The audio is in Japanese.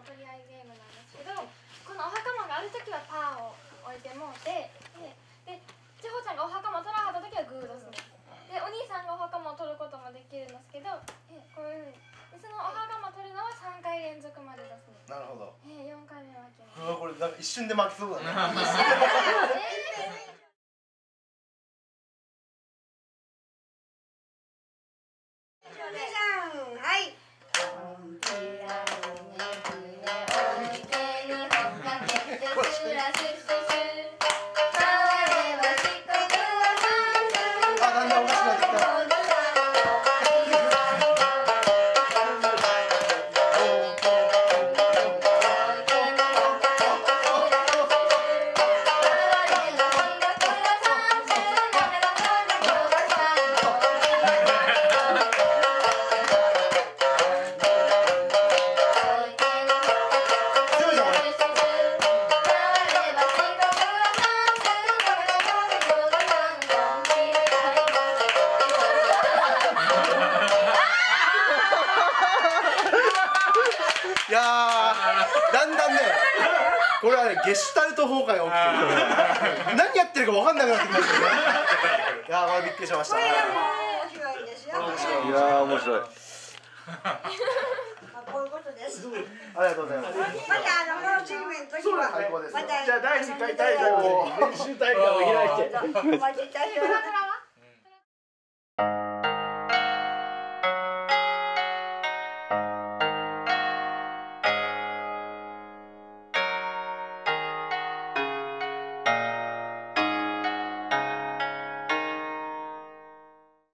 の取り合いゲームなんですけどこのお墓間がある時はパーを置いてもうてでで千穂ちゃんがお墓間取らはった時はグー出すのでお兄さんがお墓間を取ることもできるんですけどえこういうふうにでそのお墓間取るのは3回連続まで出すのなるほど。え4回目は負けます。うわこれなんか一瞬で負けそうだね。はいいやーだんだんねこれはねゲシュタルト崩壊が起きてる。何やってるか分かんなくなってきましたいやーこれびっくりしました。これがもう面白いですよ面白いいやー面白い。まあこういうことです。ありがとうございます。またあのもうチームの時はまたじゃあ第2回大会を練習大会を開いて。お待ちいたします